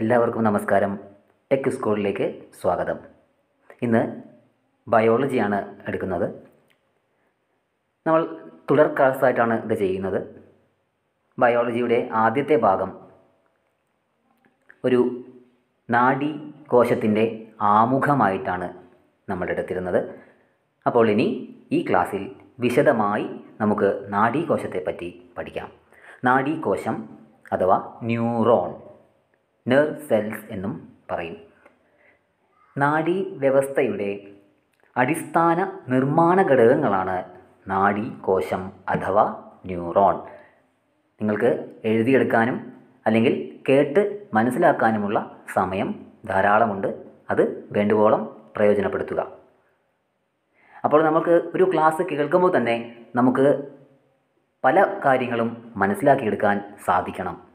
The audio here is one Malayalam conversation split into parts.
എല്ലാവർക്കും നമസ്കാരം. ടെക് സ്കൂളിലേക്ക് സ്വാഗതം. ഇന്ന് ബയോളജിയാണ് എടുക്കുന്നത്. നമ്മൾ തുടർ ക്ലാസ്സായിട്ടാണ് ഇത് ചെയ്യുന്നത്. ബയോളജിയുടെ ആദ്യത്തെ ഭാഗം ഒരു നാഡി കോശത്തിന്റെ ആമുഖമായിട്ടാണ് നമ്മൾ എടുത്തിരുന്നത്. അപ്പോൾ ഇനി ഈ ക്ലാസ്സിൽ വിശദമായി നമുക്ക് നാഡീകോശത്തെപ്പറ്റി പഠിക്കാം. നാഡീകോശം അഥവാ ന്യൂറോൺ നെർവ് സെൽസ് എന്നും പറയും. നാഡീ വ്യവസ്ഥയുടെ അടിസ്ഥാന നിർമ്മാണ ഘടകങ്ങളാണ് നാഡീകോശം അഥവാ ന്യൂറോൺ. നിങ്ങൾക്ക് എഴുതിയെടുക്കാനും അല്ലെങ്കിൽ കേട്ട് മനസ്സിലാക്കാനുമുള്ള സമയം ധാരാളമുണ്ട്. അത് വേണ്ടുവോളം പ്രയോജനപ്പെടുത്തുക. അപ്പോൾ നമുക്ക് ഒരു ക്ലാസ് കേൾക്കുമ്പോൾ തന്നെ നമുക്ക് പല കാര്യങ്ങളും മനസ്സിലാക്കിയെടുക്കാൻ സാധിക്കണം.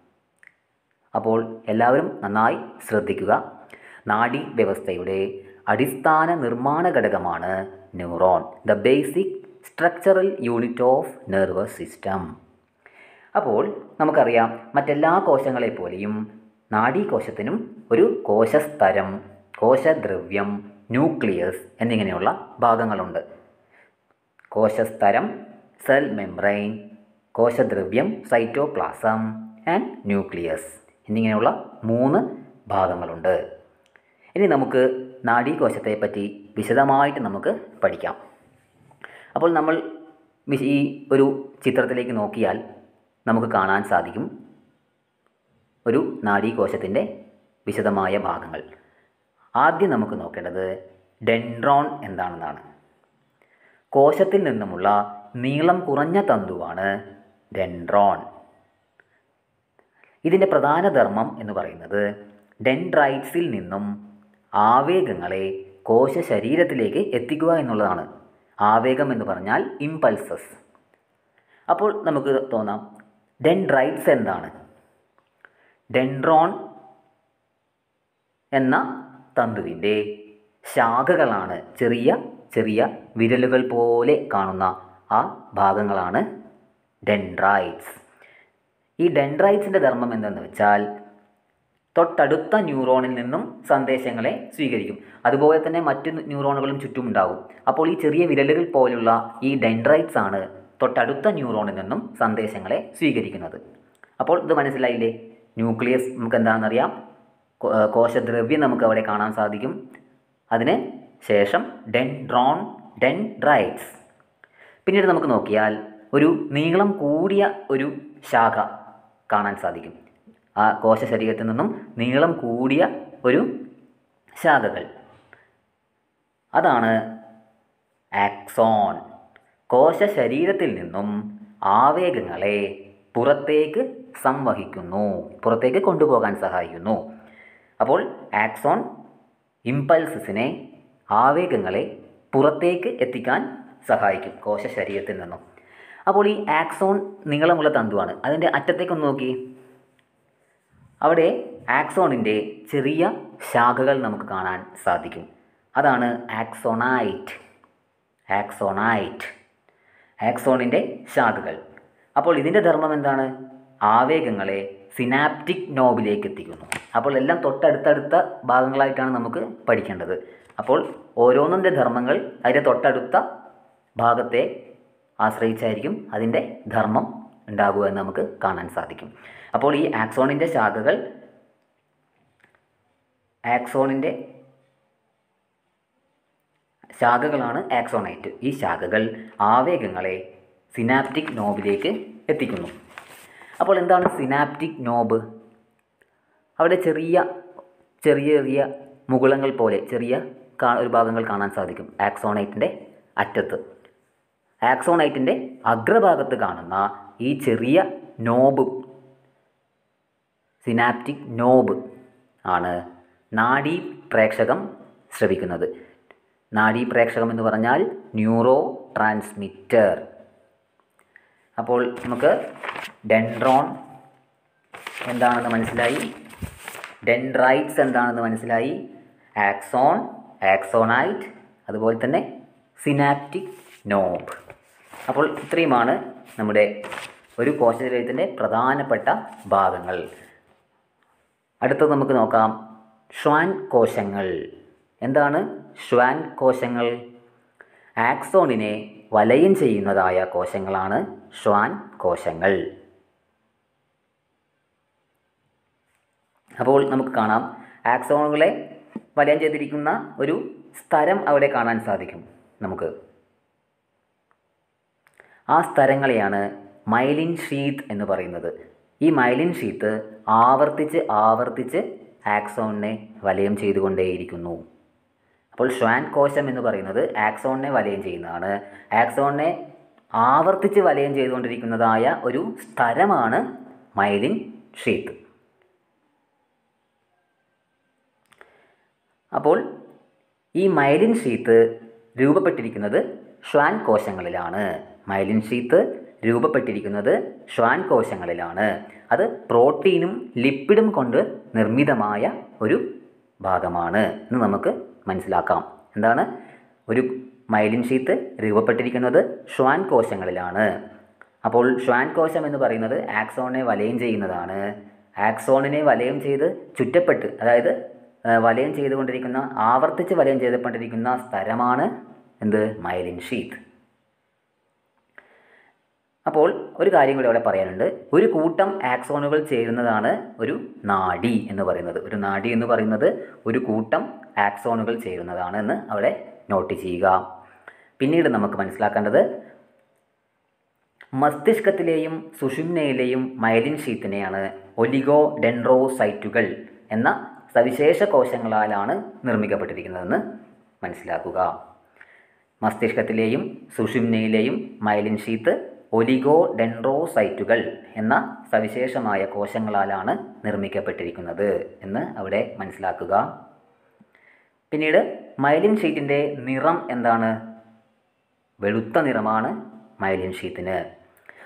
അപ്പോൾ എല്ലാവരും നന്നായി ശ്രദ്ധിക്കുക. നാഡി വ്യവസ്ഥയുടെ അടിസ്ഥാന നിർമ്മാണ ഘടകമാണ് neuron the basic structural unit of nervous system. അപ്പോൾ നമുക്കറിയാം മറ്റെല്ലാ കോശങ്ങളെ പോലെയും നാഡീകോശത്തിനും ഒരു കോശസ്തരം കോശദ്രവ്യം ന്യൂക്ലിയസ് എന്നിങ്ങനെയുള്ള ഭാഗങ്ങളുണ്ട്. കോശസ്തരം സെൽ മെംബ്രെയിൻ കോശദ്രവ്യം സൈറ്റോപ്ലാസം ആൻഡ് ന്യൂക്ലിയസ്. എന്നിങ്ങനെയുള്ള മൂന്ന് ഭാഗങ്ങളുണ്ട്. ഇനി നമുക്ക് നാഡീകോശത്തെ പറ്റി വിശദമായിട്ട് നമുക്ക് പഠിക്കാം. അപ്പോൾ നമ്മൾ ഈ ഒരു ചിത്രത്തിലേക്ക് നോക്കിയാൽ നമുക്ക് കാണാൻ സാധിക്കും ഒരു നാഡീകോശത്തിന്റെ വിശദമായ ഭാഗങ്ങൾ. ആദ്യം നമുക്ക് നോക്കേണ്ടത് ഡെൻഡ്രോൺ എന്താണെന്നാണ്. കോശത്തിൽ നിന്നുമുള്ള നീളം കുറഞ്ഞ തന്തുവാണ് ഡെൻഡ്രോൺ. ഇതിന്റെ പ്രധാന ധർമ്മം എന്ന് പറയുന്നത് ഡെൻഡ്രൈറ്റ്സിൽ നിന്നും ആവേഗങ്ങളെ കോശ ശരീരത്തിലേക്ക് എത്തിക്കുക എന്നുള്ളതാണ്. ആവേഗം എന്ന് പറഞ്ഞാൽ ഇമ്പൾസസ് അപ്പോൾ നമുക്ക് തോന്നാം ഡെൻഡ്രൈറ്റ്സ് എന്താണ്? ഡെൻഡ്രോൺ എന്ന തന്തുവിന്റെ ശാഖകളാണ് ചെറിയ ചെറിയ വിരലുകൾ പോലെ കാണുന്ന ആ ഭാഗങ്ങളാണ് ഡെൻഡ്രൈറ്റ്സ്. ഈ ഡെൻഡ്രൈറ്റ്സിന്റെ ധർമ്മം എന്തെന്ന് വെച്ചാൽ തൊട്ടടുത്ത ന്യൂറോണിൽ നിന്നും സന്ദേശങ്ങളെ സ്വീകരിക്കും. അതുപോലെ തന്നെ മറ്റു ന്യൂറോണുകളും ചുറ്റുമുണ്ടാകും അപ്പോൾ ഈ ചെറിയ വിരലുകൾ പോലുള്ള ഈ ഡെൻഡ്രൈറ്റ്സ് ആണ് തൊട്ടടുത്ത ന്യൂറോണിൽ നിന്നും സന്ദേശങ്ങളെ സ്വീകരിക്കുന്നത്. അപ്പോൾ ഇത് മനസ്സിലായില്ലേ? ന്യൂക്ലിയസ് നമുക്ക് എന്താണെന്നറിയാം? കോശദ്രവ്യം നമുക്ക് അവിടെ കാണാൻ സാധിക്കും. അതിന് ശേഷം ഡെൻഡ്രോൺ ഡെൻഡ്രൈറ്റ്സ്. പിന്നീട് നമുക്ക് നോക്കിയാൽ ഒരു നീളം കൂടിയ ഒരു ശാഖ കാണാൻ സാധിക്കും. ആ കോശ ശരീരത്തിൽ നിന്നും നീളം കൂടിയ ഒരു ശാഖകൾ. അതാണ് ആക്സോൺ. കോശ ശരീരത്തിൽ നിന്നും ആവേഗങ്ങളെ പുറത്തേക്ക് സംവഹിക്കുന്നു. പുറത്തേക്ക് കൊണ്ടുപോകാൻ സഹായിക്കുന്നു. അപ്പോൾ ആക്സോൺ ഇമ്പൾസസിനെ ആവേഗങ്ങളെ പുറത്തേക്ക് എത്തിക്കാൻ സഹായിക്കും കോശ ശരീരത്തിൽ നിന്നും. അപ്പോൾ ഈ ആക്സോൺ നീളമുള്ള തന്തുവാണ്. അതിന്റെ അറ്റത്തേക്കൊന്ന് നോക്കി. അവിടെ ആക്സോണിന്റെ ചെറിയ ശാഖകൾ നമുക്ക് കാണാൻ സാധിക്കും. അതാണ് ആക്സോണൈറ്റ് ആക്സോണൈറ്റ് ആക്സോണിന്റെ ശാഖകൾ. അപ്പോൾ ഇതിന്റെ ധർമ്മം എന്താണ്? ആവേഗങ്ങളെ സിനാപ്റ്റിക് നോബിലേക്ക് എത്തിക്കുന്നു. അപ്പോൾ എല്ലാം തൊട്ടടുത്തടുത്ത ഭാഗങ്ങളായിട്ടാണ് നമുക്ക് പഠിക്കേണ്ടത്. അപ്പോൾ ഓരോന്നിന്റെ ധർമ്മങ്ങൾ അതിന്റെ തൊട്ടടുത്ത ഭാഗത്തെ ആശ്രയിച്ചായിരിക്കും അതിന്റെ ധർമ്മം ഉണ്ടാകുക എന്ന് നമുക്ക് കാണാൻ സാധിക്കും. അപ്പോൾ ഈ ആക്സോണിന്റെ ശാഖകൾ ആക്സോണിന്റെ ശാഖകളാണ് ആക്സോണൈറ്റ്. ഈ ശാഖകൾ ആവേഗങ്ങളെ സിനാപ്റ്റിക് നോബിലേക്ക് എത്തിക്കുന്നു. അപ്പോൾ എന്താണ് സിനാപ്റ്റിക് നോബ്? അവിടെ ചെറിയ ചെറിയ ചെറിയ മുകുളങ്ങൾ പോലെ ചെറിയ ഒരു ഭാഗങ്ങൾ കാണാൻ സാധിക്കും ആക്സോണൈറ്റിന്റെ അറ്റത്ത്. ആക്സോണൈറ്റിന്റെ അഗ്രഭാഗത്ത് കാണുന്ന ഈ ചെറിയ നോബ് സിനാപ്റ്റിക് നോബ് ആണ് നാഡീ പ്രേക്ഷകം ശ്രവിക്കുന്നത്. നാഡീ പ്രേക്ഷകം എന്ന് പറഞ്ഞാൽ ന്യൂറോ ട്രാൻസ്മിറ്റർ. അപ്പോൾ നമുക്ക് ഡെൻഡ്രോൺ എന്താണെന്ന് മനസ്സിലായി? ഡെൻഡ്രൈറ്റ്സ് എന്താണെന്ന് മനസ്സിലായി? ആക്സോൺ ആക്സോണൈറ്റ് അതുപോലെ തന്നെ സിനാപ്റ്റിക് നോബ്. അപ്പോൾ ഇത്രയുമാണ് നമ്മുടെ ഒരു കോശശരീരത്തിന്റെ പ്രധാനപ്പെട്ട ഭാഗങ്ങൾ. അടുത്തത് നമുക്ക് നോക്കാം. ഷ്വാൻ കോശങ്ങൾ. എന്താണ് ഷ്വാൻ കോശങ്ങൾ? ആക്സോണിനെ വലയം ചെയ്യുന്നതായ കോശങ്ങളാണ് ഷ്വാൻ കോശങ്ങൾ. അപ്പോൾ നമുക്ക് കാണാം. ആക്സോണുകളെ വലയം ചെയ്തിരിക്കുന്ന ഒരു സ്ഥലം അവിടെ കാണാൻ സാധിക്കും നമുക്ക്. ആ സ്ഥലങ്ങളെയാണ് മൈലിൻ ഷീത്ത് എന്ന് പറയുന്നത്. ഈ മൈലിൻ ഷീത്ത് ആവർത്തിച്ച് ആവർത്തിച്ച് ആക്സോണിനെ വലയം ചെയ്തുകൊണ്ടേയിരിക്കുന്നു. അപ്പോൾ ഷ്വാൻ കോശം എന്ന് പറയുന്നത് ആക്സോണിനെ വലയം ചെയ്യുന്നതാണ്. ആക്സോണിനെ ആവർത്തിച്ച് വലയം ചെയ്തുകൊണ്ടിരിക്കുന്നതായ ഒരു സ്ഥലമാണ് മൈലിൻ ഷീത്ത്. അപ്പോൾ ഈ മൈലിൻ ഷീത്ത് രൂപപ്പെട്ടിരിക്കുന്നത് ഷ്വാൻ കോശങ്ങളിലാണ്. മൈലിൻ ഷീത്ത് രൂപപ്പെട്ടിരിക്കുന്നത് ഷ്വാൻ കോശങ്ങളിലാണ്. അത് പ്രോട്ടീനും ലിപ്പിഡും കൊണ്ട് നിർമ്മിതമായ ഒരു ഭാഗമാണ് എന്ന് നമുക്ക് മനസ്സിലാക്കാം. എന്താണ്? ഒരു മൈലിൻ ഷീത്ത് രൂപപ്പെട്ടിരിക്കുന്നത് ഷ്വാൻ കോശങ്ങളിലാണ്. അപ്പോൾ ഷ്വാൻ കോശം എന്ന് പറയുന്നത് ആക്സോണിനെ വലയം ചെയ്യുന്നതാണ്. ആക്സോണിനെ വലയം ചെയ്ത് ചുറ്റപ്പെട്ട് അതായത് വലയം ചെയ്തുകൊണ്ടിരിക്കുന്ന ആവർത്തിച്ച് വലയം ചെയ്തുകൊണ്ടിരിക്കുന്ന സ്ഥലമാണ് എന്ത്? Myelin sheath. അപ്പോൾ ഒരു കാര്യം കൂടി അവിടെ പറയാനുണ്ട്. ഒരു കൂട്ടം ആക്സോണുകൾ ചേരുന്നതാണ് ഒരു നാഡി എന്ന് പറയുന്നത്. ഒരു നാഡി എന്ന് പറയുന്നത് ഒരു കൂട്ടം ആക്സോണുകൾ ചേരുന്നതാണ് എന്ന് അവിടെ നോട്ട് ചെയ്യുക. പിന്നീട് നമുക്ക് മനസ്സിലാക്കേണ്ടത് മസ്തിഷ്കത്തിലെയും സുഷുമ്നയിലെയും മൈലിൻ ഷീത്തിനെയാണ് ഒലിഗോ ഡെൻഡ്രോസൈറ്റുകൾ എന്ന സവിശേഷ കോശങ്ങളാലാണ് നിർമ്മിക്കപ്പെട്ടിരിക്കുന്നതെന്ന് മനസ്സിലാക്കുക. മസ്തിഷ്കത്തിലെയും സുഷുമ്നയിലെയും മൈലിൻ ഷീത്ത് ഒലിഗോ ഡെൻഡ്രോസൈറ്റുകൾ എന്ന സവിശേഷമായ കോശങ്ങളാലാണ് നിർമ്മിക്കപ്പെട്ടിരിക്കുന്നത് എന്ന് അവിടെ മനസ്സിലാക്കുക. പിന്നീട് മൈലിൻ ഷീറ്റിന്റെ നിറം എന്താണ്? വെളുത്ത നിറമാണ് മൈലിൻ ഷീറ്റിന്.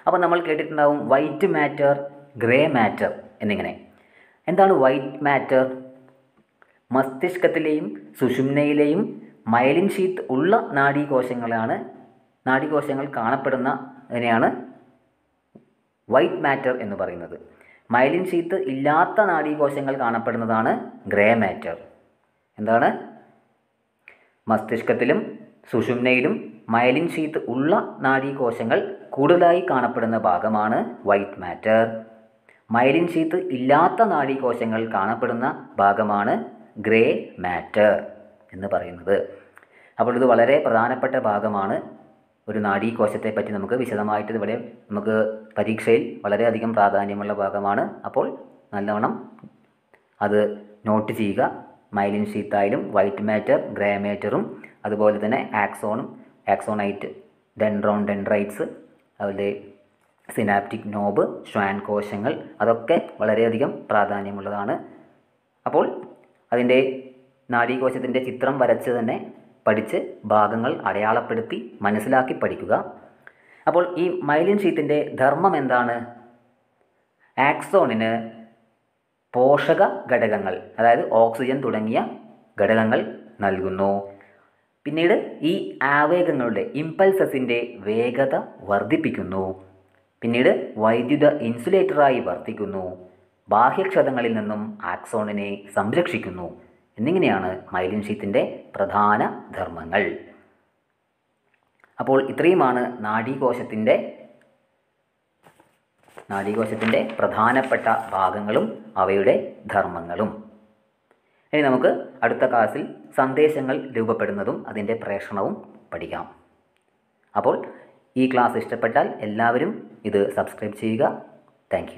അപ്പോൾ നമ്മൾ കേട്ടിട്ടുണ്ടാവും വൈറ്റ് മാറ്റർ ഗ്രേ മാറ്റർ എന്നിങ്ങനെ. എന്താണ് വൈറ്റ് മാറ്റർ? മസ്തിഷ്കത്തിലെയും സുഷുമ്നയിലെയും മൈലിൻ ഷീത്ത് ഉള്ള നാഡീകോശങ്ങളാണ് നാഡീകോശങ്ങൾ കാണപ്പെടുന്ന അതിനെയാണ് വൈറ്റ് മാറ്റർ എന്ന് പറയുന്നത്. മൈലിൻ ഷീത്ത് ഇല്ലാത്ത നാഡീകോശങ്ങൾ കാണപ്പെടുന്നതാണ് ഗ്രേ മാറ്റർ. എന്താണ്? മസ്തിഷ്കത്തിലും സുഷുമ്നയിലും മൈലിൻ ഷീത്ത് ഉള്ള നാഡീകോശങ്ങൾ കൂടുതലായി കാണപ്പെടുന്ന ഭാഗമാണ് വൈറ്റ് മാറ്റർ. മൈലിൻ ഷീത്ത് ഇല്ലാത്ത നാഡീകോശങ്ങൾ കാണപ്പെടുന്ന ഭാഗമാണ് ഗ്രേ മാറ്റർ എന്ന് പറയുന്നത്. അപ്പോൾ ഇത് വളരെ പ്രധാനപ്പെട്ട ഭാഗമാണ് ഒരു നാഡീകോശത്തെ പറ്റി നമുക്ക് വിശദമായിട്ട് ഇവിടെ നമുക്ക് പരീക്ഷയിൽ വളരെയധികം പ്രാധാന്യമുള്ള ഭാഗമാണ്. അപ്പോൾ നല്ലവണ്ണം അത് നോട്ട് ചെയ്യുക. മൈലിൻ ഷീത്തായാലും വൈറ്റ് മാറ്റർ ഗ്രേ മാറ്ററും അതുപോലെ തന്നെ ആക്സോണും ആക്സോണൈറ്റ് ഡെൻഡ്രോൺ ഡെൻഡ്രൈറ്റ്സ് അതുപോലെ സിനാപ്റ്റിക് നോബ് ഷ്വാൻ കോശങ്ങൾ അതൊക്കെ വളരെയധികം പ്രാധാന്യമുള്ളതാണ്. അപ്പോൾ അതിന്റെ നാഡീകോശത്തിന്റെ ചിത്രം വരച്ച് തന്നെ പഠിച്ച് ഭാഗങ്ങൾ അടയാളപ്പെടുത്തി മനസ്സിലാക്കി പഠിക്കുക. അപ്പോൾ ഈ മൈലിൻ ഷീത്തിന്റെ ധർമ്മം എന്താണ്? ആക്സോണിന് പോഷക ഘടകങ്ങൾ അതായത് ഓക്സിജൻ തുടങ്ങിയ ഘടകങ്ങൾ നൽകുന്നു. പിന്നീട് ഈ ആവേഗങ്ങളുടെ ഇമ്പൾസസിന്റെ വേഗത വർദ്ധിപ്പിക്കുന്നു. പിന്നീട് വൈദ്യുത ഇൻസുലേറ്ററായി വർത്തിക്കുന്നു. ബാഹ്യക്ഷതങ്ങളിൽ നിന്നും ആക്സോണിനെ സംരക്ഷിക്കുന്നു. എന്നിങ്ങനെയാണ് മൈലിൻ ഷീത്തിന്റെ പ്രധാന ധർമ്മങ്ങൾ. അപ്പോൾ ഇത്രയുമാണ് നാഡീകോശത്തിന്റെ നാഡീകോശത്തിന്റെ പ്രധാനപ്പെട്ട ഭാഗങ്ങളും അവയുടെ ധർമ്മങ്ങളും. ഇനി നമുക്ക് അടുത്ത ക്ലാസ്സിൽ സന്ദേശങ്ങൾ രൂപപ്പെടുന്നതും അതിന്റെ പ്രേഷണവും പഠിക്കാം. അപ്പോൾ ഈ ക്ലാസ് ഇഷ്ടപ്പെട്ടാൽ എല്ലാവരും ഇത് സബ്സ്ക്രൈബ് ചെയ്യുക. താങ്ക്